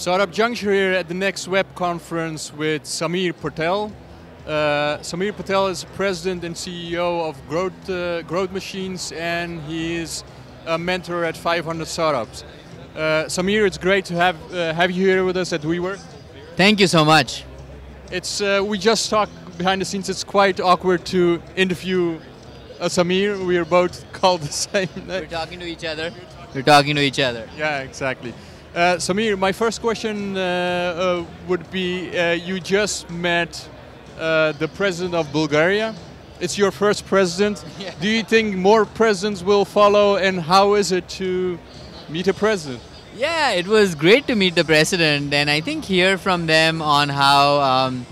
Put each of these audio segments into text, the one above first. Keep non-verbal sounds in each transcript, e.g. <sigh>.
Startup Juncture here at the next web conference with Samir Patel. Uh, Samir Patel is president and CEO of Growth, uh, Growth Machines and he is a mentor at 500 startups. Uh, Samir, it's great to have, uh, have you here with us at WeWork. Thank you so much. It's, uh, we just talked behind the scenes, it's quite awkward to interview uh, Samir. We are both <laughs> called the same name. We're talking to each other. We're talking to each other. Yeah, exactly. Uh, Samir, my first question uh, uh, would be uh, you just met uh, the president of Bulgaria. It's your first president. <laughs> Yeah. Do you think more presidents will follow, and how is it to meet a president? Yeah, it was great to meet the president, and I think hear from them on how um,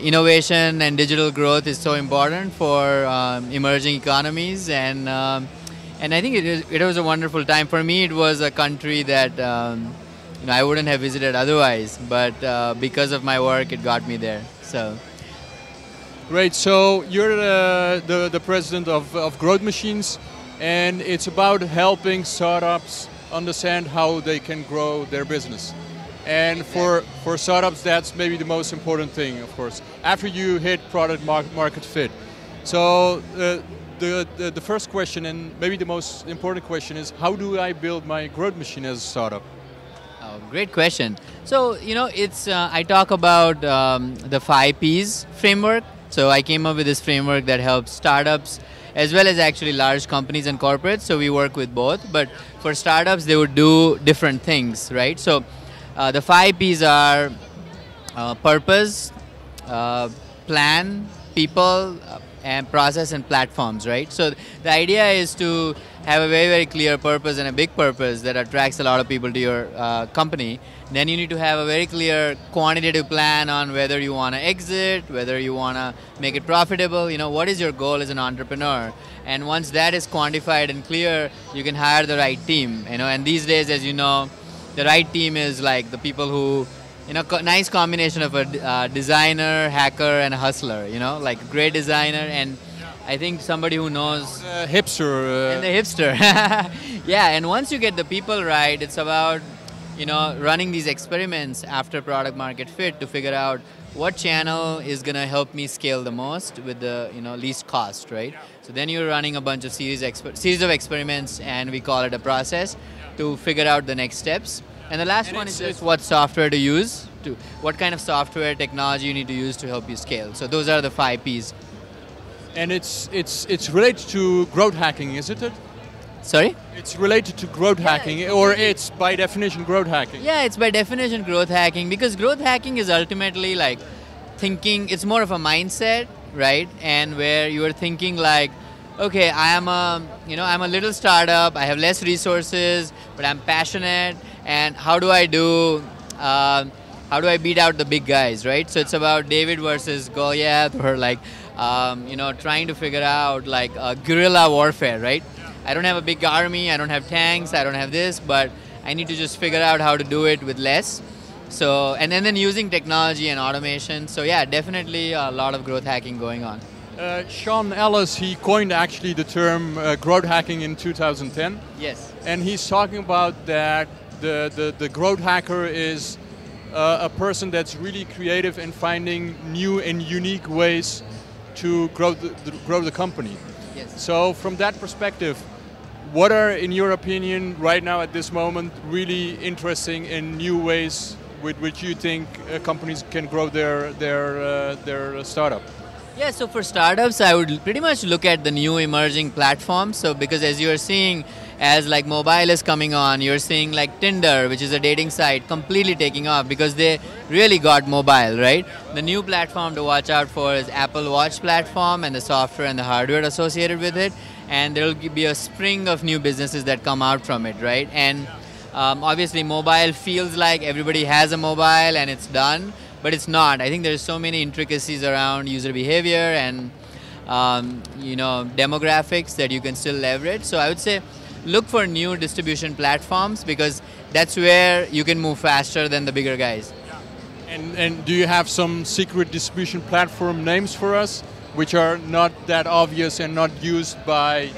innovation and digital growth is so important for um, emerging economies, and um, and I think it, is, it was a wonderful time for me. It was a country that um, you know I wouldn't have visited otherwise, but uh, because of my work, it got me there. So. Great. So you're the, the, the president of, of Growth Machines, and it's about helping startups understand how they can grow their business. And for, for startups, that's maybe the most important thing, of course, after you hit product market fit. So uh, the, the, first question, and maybe the most important question, is how do I build my growth machine as a startup? Oh, great question. So you know, it's uh, I talk about um, the five P's framework. So I came up with this framework that helps startups as well as actually large companies and corporates. So we work with both. But for startups, they would do different things, right? So uh, the five P's are uh, purpose, uh, plan, people, uh, and process and platforms, right? So the idea is to have a very, very clear purpose and a big purpose that attracts a lot of people to your uh, company. Then you need to have a very clear quantitative plan on whether you want to exit, whether you want to make it profitable. You know, what is your goal as an entrepreneur? And once that is quantified and clear, you can hire the right team. You know, and these days, as you know, the right team is like the people who you know, nice combination of a d- uh, designer, hacker, and a hustler. You know, like great designer and I think somebody who knows Uh, hipster. Uh, and the hipster. <laughs> yeah, and once you get the people right, it's about you know running these experiments after product market fit to figure out what channel is going to help me scale the most with the you know least cost, right? So then you're running a bunch of series series of experiments, and we call it a process to figure out the next steps. And the last And one is just what software to use, to what kind of software technology you need to use to help you scale. So those are the five P's. and it's, it's, it's related to growth hacking, isn't it? Sorry. It's related to growth Yeah, hacking, or it's by definition growth hacking. Yeah, it's by definition growth hacking because growth hacking is ultimately like thinking, it's more of a mindset, right? And where you are thinking like, okay, I am a, you know, I'm a little startup, I have less resources, but I'm passionate, and how do I do, uh, how do I beat out the big guys, right? So it's about David versus Goliath or like, um, you know, trying to figure out like uh, guerrilla warfare, right? I don't have a big army, I don't have tanks, I don't have this, but I need to just figure out how to do it with less. So, and then, then using technology and automation. So, yeah, definitely a lot of growth hacking going on. Uh, Sean Ellis, he coined actually the term uh, growth hacking in 2010, Yes. and he's talking about that the, the, the growth hacker is uh, a person that's really creative in finding new and unique ways to grow the, the, grow the company. Yes. So from that perspective, what are, in your opinion, right now at this moment, really interesting and new ways with which you think uh, companies can grow their their uh, their startup? Yeah, so for startups, I would pretty much look at the new emerging platforms. So because as you're seeing, as like mobile is coming on, you're seeing like Tinder, which is a dating site, completely taking off because they really got mobile, right? The new platform to watch out for is Apple Watch platform and the software and the hardware associated with it. And there'll be a spring of new businesses that come out from it, right? And um, obviously, mobile feels like everybody has a mobile and it's done, but it's not. I think there's so many intricacies around user behavior and um, you know demographics that you can still leverage. So I would say look for new distribution platforms because that's where you can move faster than the bigger guys. And and do you have some secret distribution platform names for us, which are not that obvious and not used by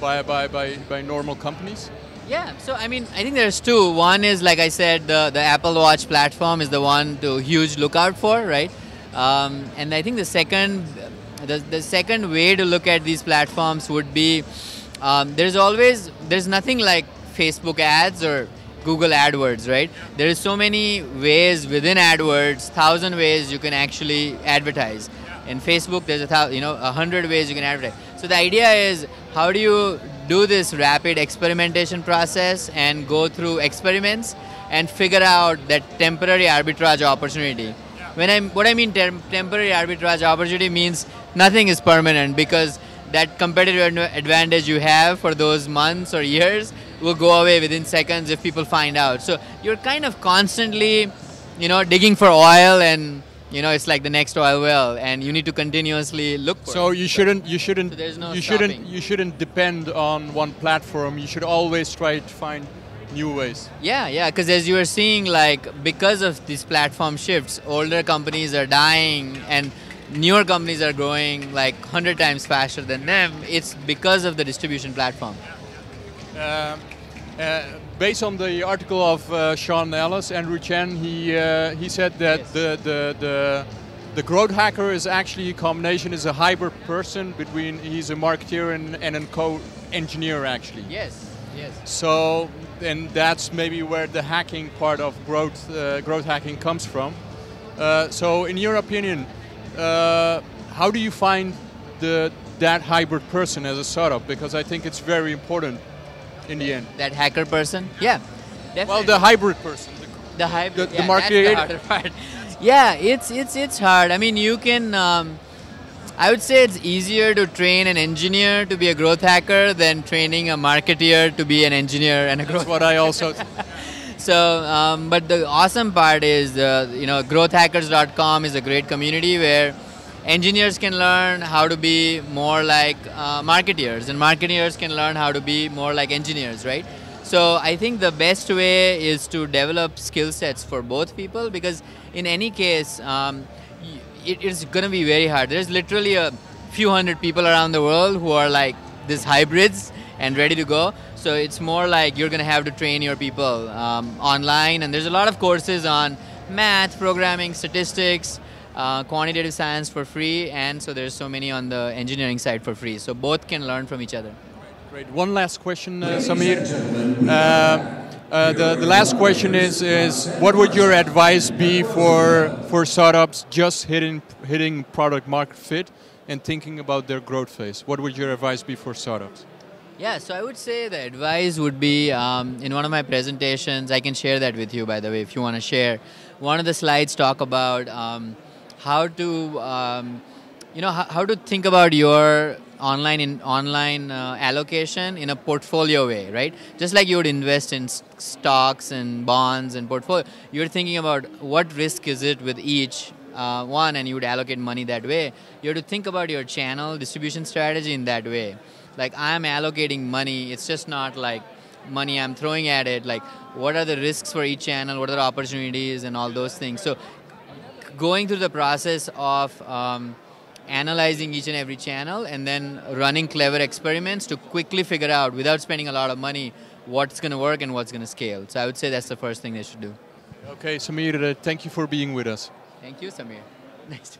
by by by, by normal companies? Yeah, so I mean, I think there's two. One is, like I said, the, the Apple Watch platform is the one to huge look out for, right? Um, and I think the second, the, the second way to look at these platforms would be, um, there's always, there's nothing like Facebook ads or Google AdWords, right? There is so many ways within AdWords, thousand ways you can actually advertise. In Facebook, there's a thousand, you know, a hundred ways you can advertise. So the idea is, how do you do this rapid experimentation process and go through experiments and figure out that temporary arbitrage opportunity? When I what I mean tem temporary arbitrage opportunity means nothing is permanent because that competitive advantage you have for those months or years will go away within seconds if people find out. So you're kind of constantly, you know, digging for oil and you know it's like the next oil well and you need to continuously look for so it. you shouldn't you shouldn't so there's no you stopping. shouldn't you shouldn't depend on one platform you should always try to find new ways yeah yeah because as you are seeing like because of these platform shifts older companies are dying and newer companies are growing like 100 times faster than them it's because of the distribution platform um, uh, based on the article of uh, Sean Ellis, Andrew Chen, he uh, he said that yes. the, the the the growth hacker is actually a combination, is a hybrid person between he's a marketeer and, and a co-engineer actually. yes yes So and that's maybe where the hacking part of growth uh, growth hacking comes from. Uh, so in your opinion, uh, how do you find the that hybrid person as a startup? Because I think it's very important in the end. that hacker person yeah definitely. Well, the hybrid person. the- the hybrid the yeah, market- the harder part yeah it's it's it's hard i mean you can um, i would say it's easier to train an engineer to be a growth hacker than training a marketeer to be an engineer and a growth That's what I also. <laughs> so um, but the awesome part is uh, you know growthhackers.com is a great community where engineers can learn how to be more like uh, marketeers and marketeers can learn how to be more like engineers right? So i think the best way is to develop skill sets for both people because in any case um, it, it's going to be very hard. There's literally a few hundred people around the world who are like these hybrids and ready to go so it's more like you're going to have to train your people um, online and there's a lot of courses on math programming statistics uh, quantitative science for free, and so there's so many on the engineering side for free. So both can learn from each other. Great. One last question, uh, Samir. Uh, uh, the, the last question is is what would your advice be for for startups just hitting hitting product market fit and thinking about their growth phase? What would your advice be for startups? Yeah, so I would say the advice would be um, in one of my presentations. I can share that with you, by the way, if you want to share. One of the slides talk about um, how to, um, you know, how, how to think about your online in online uh, allocation in a portfolio way, right? Just like you would invest in stocks and bonds and portfolio, you're thinking about what risk is it with each uh, one, and you would allocate money that way. You have to think about your channel distribution strategy in that way. Like I'm allocating money, it's just not like money I'm throwing at it. Like what are the risks for each channel? What are the opportunities and all those things? So going through the process of um, analyzing each and every channel and then running clever experiments to quickly figure out without spending a lot of money what's going to work and what's going to scale. So I would say that's the first thing they should do. Okay, Samir, uh, thank you for being with us. Thank you, Samir. <laughs> Nice